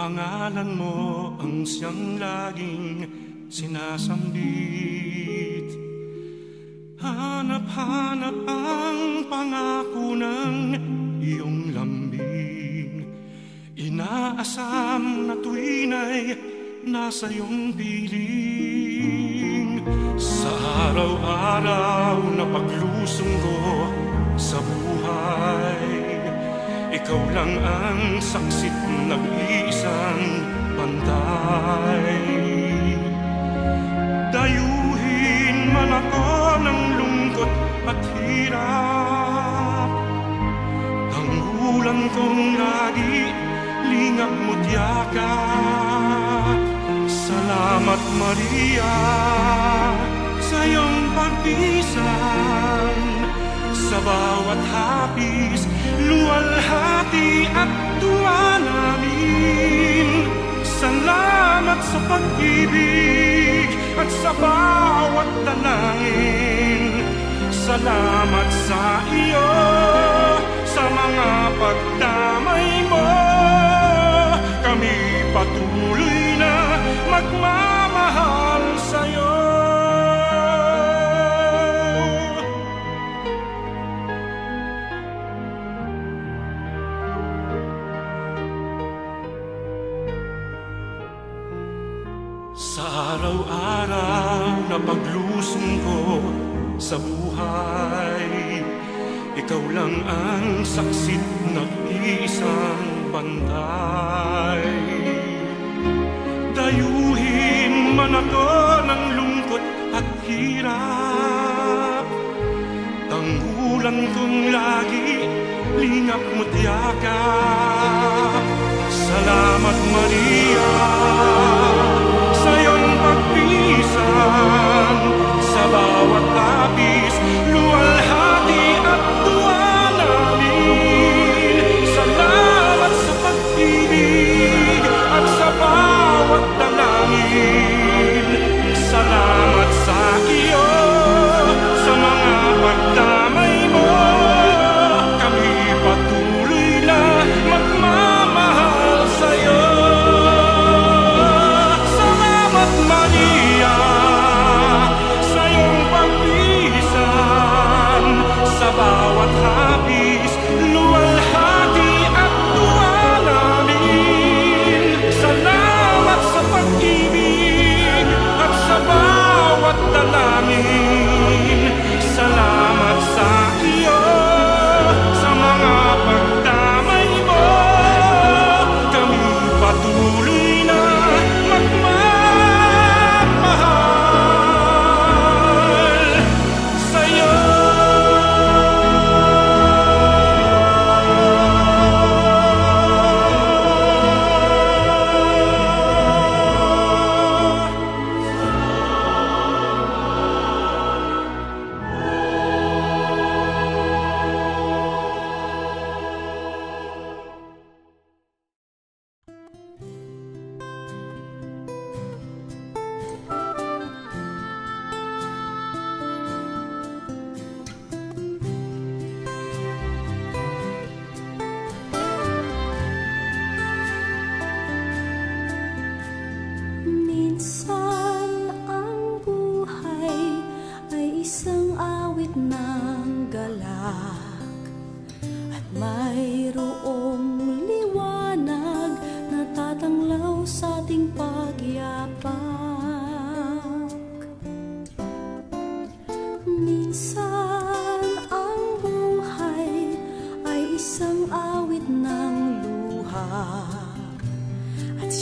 Pangalan mo ang siyang laging sinasambit. Hanap-hanap ang pangako ng iyong lambing. Inaasam na tuwin ay nasa iyong piling. Sa araw-araw na paglusong ko sa buhay, ikaw lang ang saksit nag-iisang pantay. Dayuhin man ako ng lungkot at hirap, Tanggulan kong lagi, lingap mo't yakap. Salamat Maria sa iyong pagpisan sa bawat hapis, luwalhati at tuwa namin. Salamat sa pag-ibig at sa bawat dalangin. Salamat sa iyo sa mga pagdamay ikaw lang ang saksit nag-iisang bantay. Dayuhin man ako ng lungkot at hirap, tanggulan kong lagi, lingap mo't yakap. Salamat Maria sa iyong pagpisan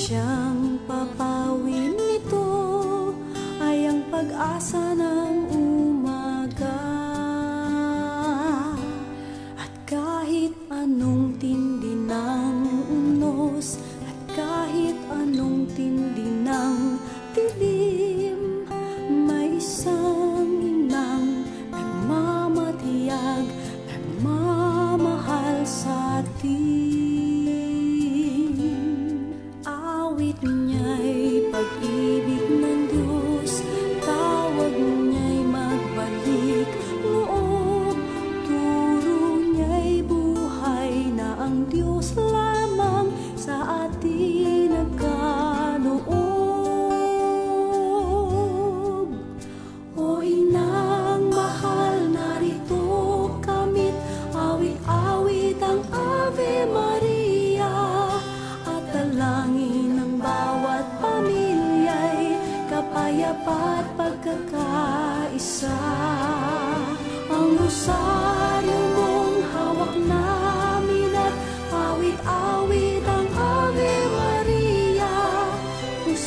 siyang papawin nito ay ang pag-asa ng umaga.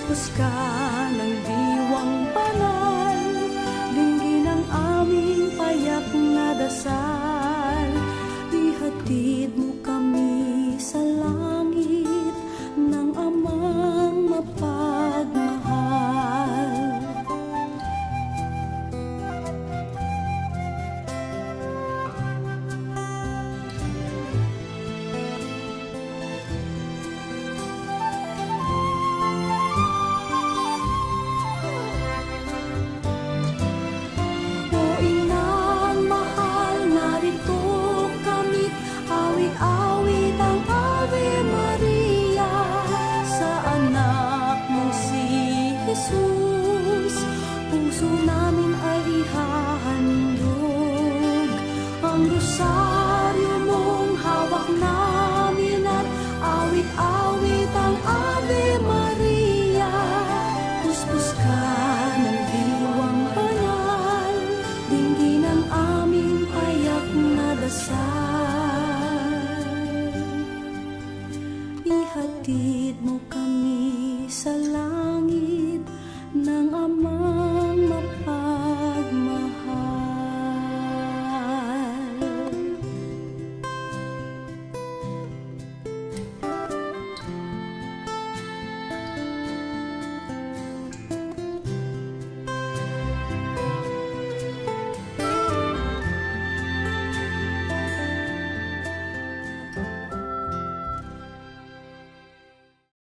Puspos ka ng diwang banal Dinggin ang aming payak na dasal. Ihatid mo 放不下